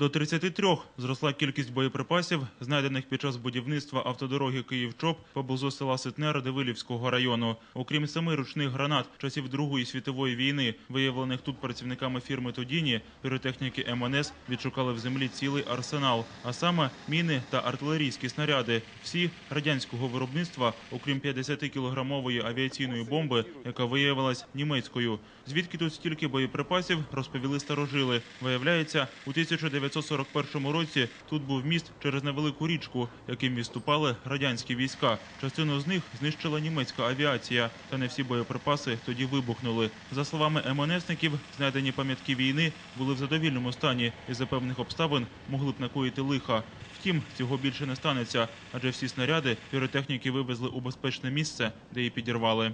До 33 зросла кількість боєприпасів, знайдених під час будівництва автодороги Київ-Чоп поблизу села Ситне Радивилівського району. Окрім семи ручних гранат часів Другої світової війни, виявлених тут працівниками фірми Тодіні, піротехніки МНС відшукали в землі цілий арсенал, а саме міни та артилерійські снаряди. Всі радянського виробництва, окрім 50-кілограмової авіаційної бомби, яка виявилась німецькою. Звідки тут стільки боєприпасів, розповіли старожили. Виявляється, у 1941 році тут був міст через невелику річку, яким відступали радянські війська. Частину з них знищила німецька авіація, та не всі боєприпаси тоді вибухнули. За словами МНСників, знайдені пам'ятки війни були в задовільному стані і за певних обставин могли б накоїти лиха. Втім, цього більше не станеться, адже всі снаряди піротехніки вивезли у безпечне місце, де і підірвали.